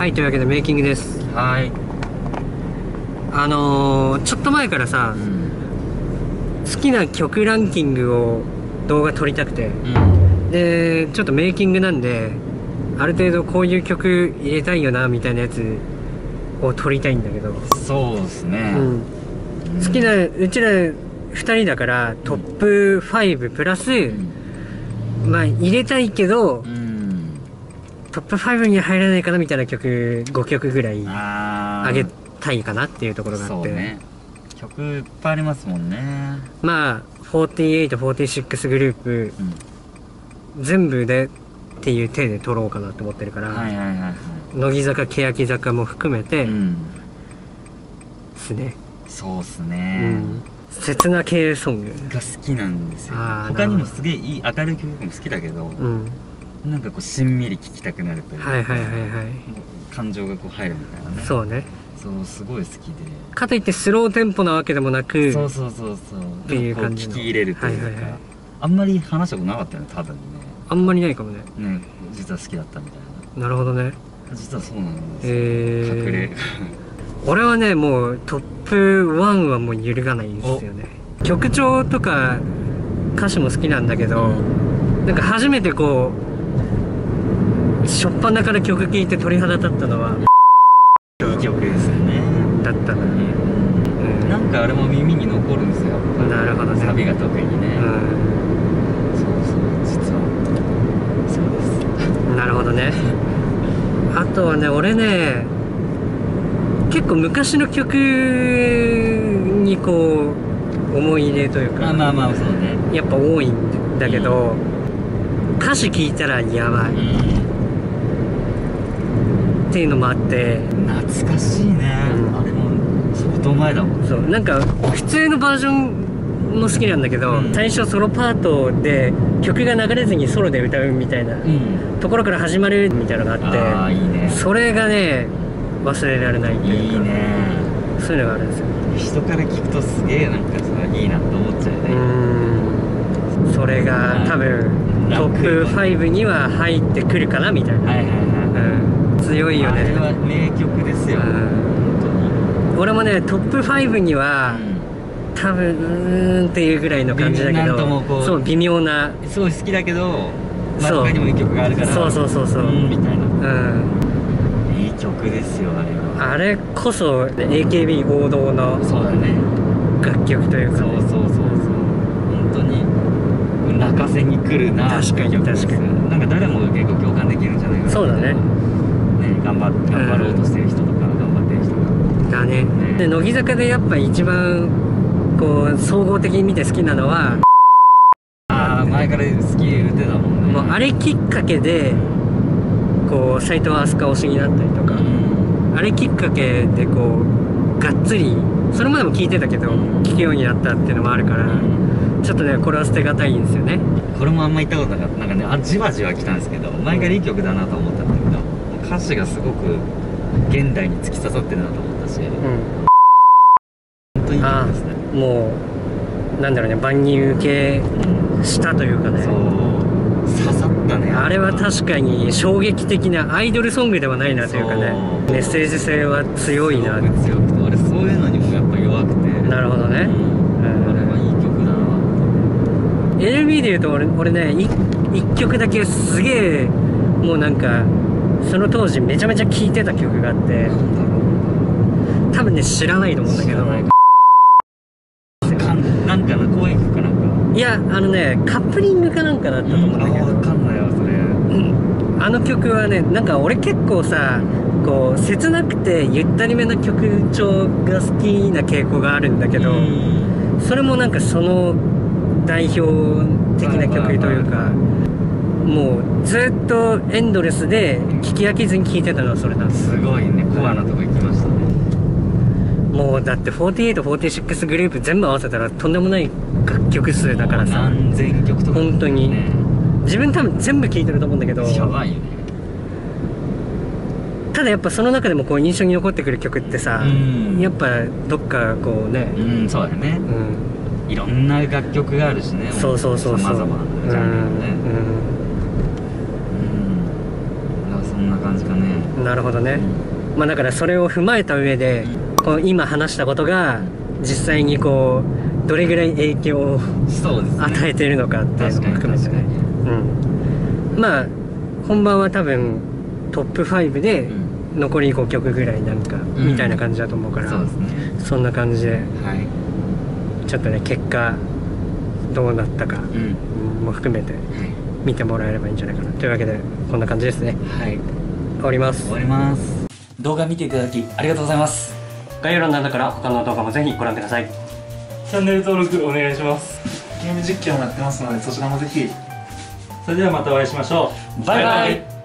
はいというわけでメイキングです。はい、あのー、ちょっと前からさうん。好きな曲ランキングを動画撮りたくて。うん、でちょっとメイキングなんである程度こういう曲入れたいよなみたいなやつを撮りたいんだけど、そうですね、うん、好きなうちら2人だからトップ5プラス、うん。まあ入れたいけどうんトップ5には入らないかなみたいな曲5曲ぐらいああげたいかなっていうところがあって、そうね。曲いっぱいありますもんね。まあ4846グループうん。全部でっていう体で撮ろうかなと思ってるから、はいはいはいはい。乃木坂欅坂も含めてでうん。すね、そうっすうね、ん、切な系ソング。が好きなんですよ。他にもすげえいい明るい曲も好きだけど、うんなんかこうしんみり聴きたくなるというかはいはいはいはい。感情がこう入るみたいなね。そうね。そうすごい好きで。かといってスローテンポなわけでもなくそうそうそうそう。ていう感じ聞き入れるというか、はいはいはい。あんまり話したことなかったよね多分あんまりないかもね。ねね実は好きだったみたいな。るほどね。な実はそうなんですよ、えー。隠れ。俺はねもうトップ1はもう揺るがないんですよね。曲調とか歌詞も好きなんだけど、なんか初めてこう初っ端から曲聴いて鳥肌立ったのはいい曲ですよね。だったのに、うん。なんかあれも耳に残るんですよ。なるほどね。サビが特にね、うそうそう実は。そうです。んなるほどね。あとはね俺ね結構昔の曲にこう思い入れというかまあまあまあそうね。やっぱ多いんだけど、歌詞聞いたらやばいっていうのもあって。懐かしいね、うん。あれも相当前だもん。そう。なんか普通のバージョンも好きなんだけど、うん。最初ソロパートで曲が流れずにソロで歌うみたいなうん。ところから始まるみたいなのがあっああいいね。てそれがね忘れられないといいうか。いね。そういうのがあるんですよ。人から聞くとすげえなんかさいいなって思っちゃうね。ーん。それが多分トップ5には入ってくるかなみたいな、はいはいはい。うん、強いよあれはね名曲ですよ、うん。本俺もねトップ5には、当に、多分うーんっていうぐらいの感じだけどそう微妙な。すごい好きだけど、まあ、そう他にもいい曲があるからそうそうそうそう。うんみたいな。うん。いい曲ですよあれは。あれこそ AKB 王道のそうだね。楽曲というか、ね、そうそうそうそう。本当に泣かせに来るな確かに確かに。なんか誰も結構共感できるんじゃないかな。そうだねね頑張っ頑張ろうとしてる人とか、頑張ってる人が。だね。ね。で乃木坂でやっぱ一番こう総合的に見て好きなのは、ああ前から好き言ってたもんね。もうあれきっかけでこう斎藤飛鳥推しになったりとか、うん。あれきっかけでこうがっつりそれまでも聞いてたけど聞くようになったっていうのもあるから、ちょっとねこれは捨てがたいんですよね。これもあんま言ったことなかった。なんかねあじわじわ来たんですけど前からいい曲だなと思ったんだけど歌詞がすごく現代に突き刺さってるなと思ったし。うん。本当にいい曲ですね。もうなんだろうね万人受けしたというかね。そう。刺さったね。あれは確かに衝撃的なアイドルソングではないなというかね。メッセージ性は強いな。強くて俺そういうのにもやっぱ弱くて。なるほどね。うん。あれはいい曲だな LB で言うと俺俺ねい一曲だけすげえもうなんかその当時めちゃめちゃ聴いてた曲があって多分ね知らないと思うんだけど。なんかな公演曲かなんかいやあのねカップリングかなんかだったと思うんだけど、あ分かんないわそれ。あの曲はねなんか俺結構さこう切なくてゆったりめな曲調が好きな傾向があるんだけど、うん。それもなんかその代表的な曲というかもうずっとエンドレスで聴き飽きずに聴いてたのはそれなんです。すごいねコアなとこ行きましたね。もうだって4846グループ全部合わせたらとんでもない楽曲数だからさ。何千曲とか。本当に。ね自分多分全部聴いてると思うんだけど。やばいよね。ただやっぱその中でもこう印象に残ってくる曲ってさうん。やっぱどっかこうね。うんそうだよね。うん。いろんな楽曲があるしね。そうそうそうそう。さまざまなジャンルのね。うん。うんんな感じじかね。なるほどね、まあだからそれを踏まえた上で、こう今話したことが実際にこうどれぐらい影響をね。与えているのかっていうのも含めてね。うん。まあ本番は多分トップ5でうん。残り5曲ぐらいなんかん。みたいな感じだと思うから、そうですね。そんな感じではい。ちょっとね結果どうなったかうん。も含めて。はい見てもらえればいいんじゃないかな。というわけでこんな感じですね。はい。終わります。終わります。動画見ていただきありがとうございます。概要欄なんだから他の動画もぜひご覧ください。チャンネル登録お願いします。ゲーム実況もやってますのでそちらもぜひ。それではまたお会いしましょう。バイバイ